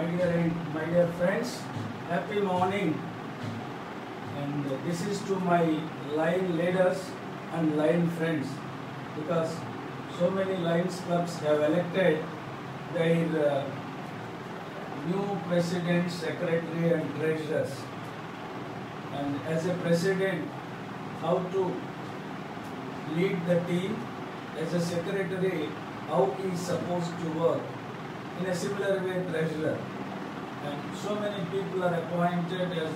my dear my dear friends, happy morning. And this is to my Lion leaders and Lion friends because so many Lions clubs have elected their uh, new president, secretary, and treasurers. And as a president, how to lead the team, as a secretary, how he is supposed to work. In a similar way, treasurer. And so many people are appointed as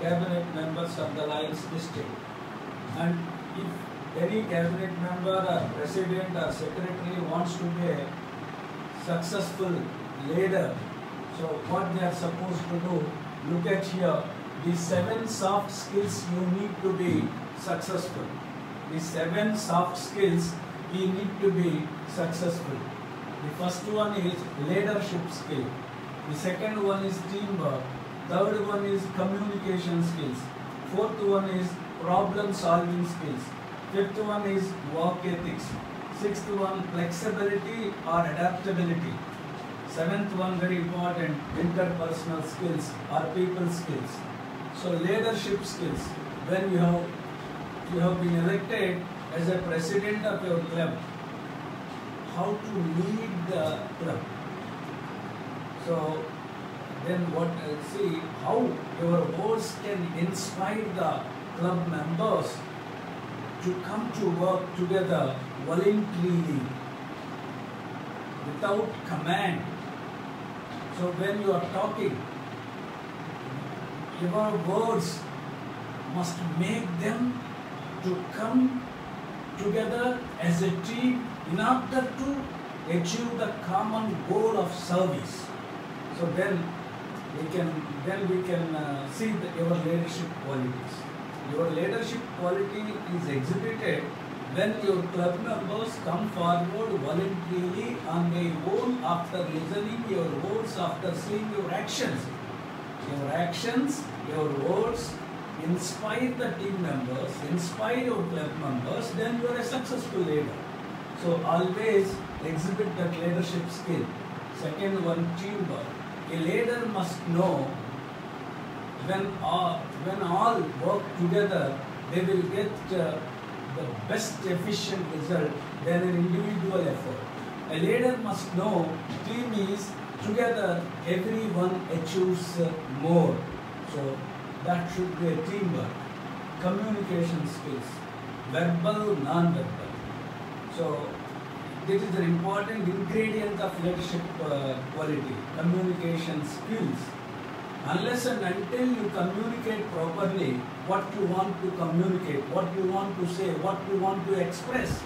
cabinet members of the Lions district. And if any cabinet member or president or secretary wants to be a successful leader, so what they are supposed to do, look at here, the seven soft skills you need to be successful. The seven soft skills you need to be successful. The first one is leadership skill. The second one is teamwork. Third one is communication skills. Fourth one is problem solving skills. Fifth one is work ethics. Sixth one flexibility or adaptability. Seventh one very important interpersonal skills or people skills. So leadership skills. When you have you have been elected as a president of your club, how to lead the club. So then what uh, see how your words can inspire the club members to come to work together voluntarily without command. So when you are talking, your words must make them to come together as a team in order to achieve the common goal of service. So then we can then we can uh, see the, your leadership qualities. Your leadership quality is exhibited when your club members come forward voluntarily on their own after listening your words, after seeing your actions. Your actions, your words inspire the team members, inspire your club members, then you are a successful leader. So always exhibit that leadership skill. Second one, teamwork. A leader must know when all, when all work together, they will get uh, the best efficient result than an individual effort. A leader must know team is together, everyone achieves uh, more. So that should be a teamwork. Communication skills, verbal, non-verbal. So this is an important ingredient of leadership uh, quality, communication skills. Unless and until you communicate properly what you want to communicate, what you want to say, what you want to express,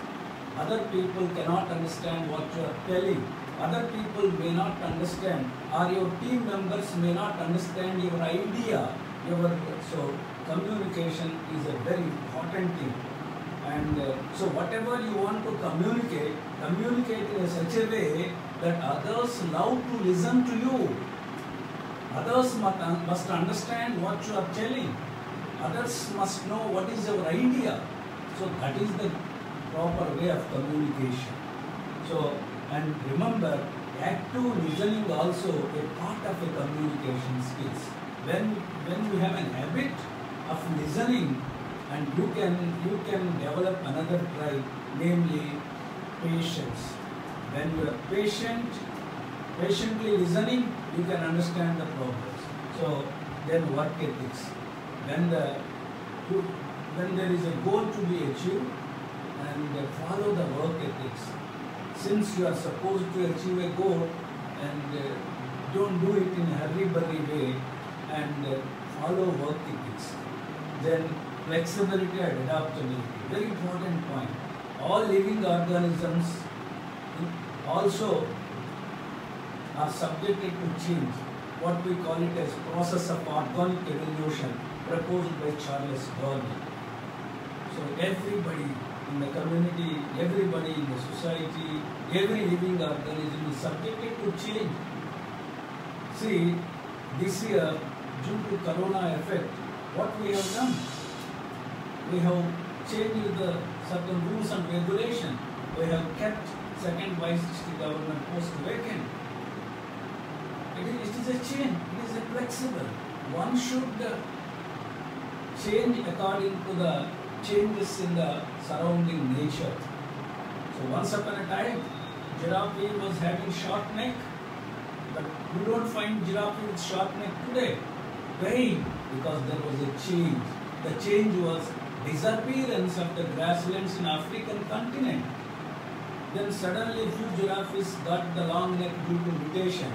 other people cannot understand what you are telling. Other people may not understand, or your team members may not understand your idea. Your, so communication is a very important thing. And uh, so whatever you want to communicate, communicate in such a way that others love to listen to you. Others must, must understand what you are telling. Others must know what is your idea. So that is the proper way of communication. So, and remember, active listening also a part of a communication skills. When, when you have an habit of listening and you can, you can develop another trait, namely patience. When you are patient, patiently listening, you can understand the problems. So then work ethics. When the when there is a goal to be achieved and follow the work ethics. Since you are supposed to achieve a goal and uh, don't do it in a hurry-burry way and uh, follow work ethics. Then flexibility and adaptability. Very important point. All living organisms also are subjected to change. What we call it as process of organic evolution proposed by Charles Darwin. So everybody in the community, everybody in the society, every living organism is subjected to change. See, this year, due to corona effect, what we have done? We have changed the certain rules and regulation. We have kept second vice government post vacant. It is, it is a change. It is a flexible. One should uh, change according to the changes in the surrounding nature. So once upon a time, giraffe was having short neck, but you don't find giraffe with short neck today. Why? Because there was a change. The change was disappearance of the grasslands in African continent. Then suddenly few giraffes got the long neck due to mutation.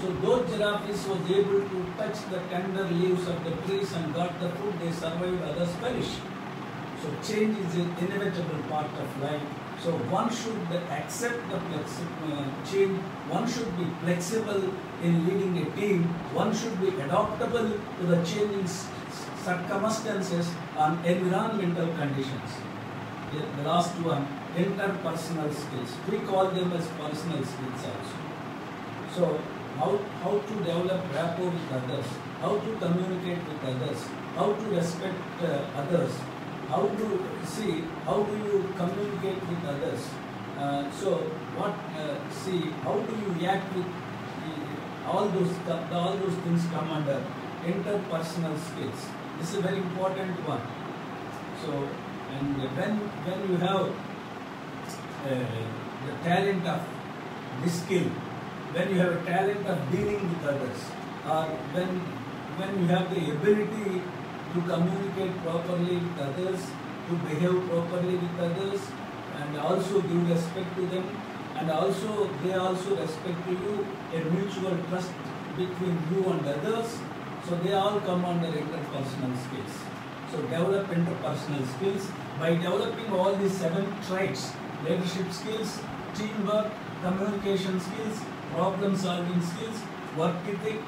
So those giraffes was able to touch the tender leaves of the trees and got the food, they survived, others perished. So change is an inevitable part of life. So one should accept the uh, change. One should be flexible in leading a team. One should be adaptable to the changing circumstances and environmental conditions. The last one, interpersonal skills. We call them as personal skills also. So how, how to develop rapport with others, how to communicate with others, how to respect uh, others, how to see, how do you communicate with others. Uh, so what, uh, see, how do you react with uh, all those, all those things come under interpersonal skills. This is a very important one. So, and when, when you have uh, the talent of this skill, when you have a talent of dealing with others, or when when you have the ability to communicate properly with others, to behave properly with others, and also give respect to them, and also they also respect to you, a mutual trust between you and others. So they all come under interpersonal skills. So develop interpersonal skills by developing all these seven traits: leadership skills, teamwork, communication skills, problem solving skills, work ethic,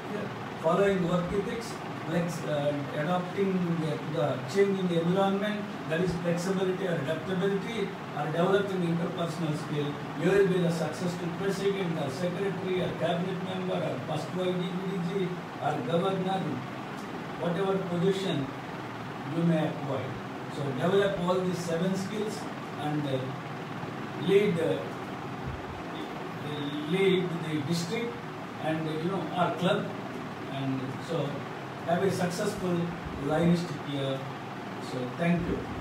following work ethics, flex, uh, adapting the, the changing environment, that is flexibility or adaptability, or developing interpersonal skill. You will be the successful president or secretary or cabinet member or first YDBDG or governor, whatever position you may acquire. So develop all these seven skills and uh, lead uh, lead the district and you know our club and so have a successful Lionistic year. So thank you.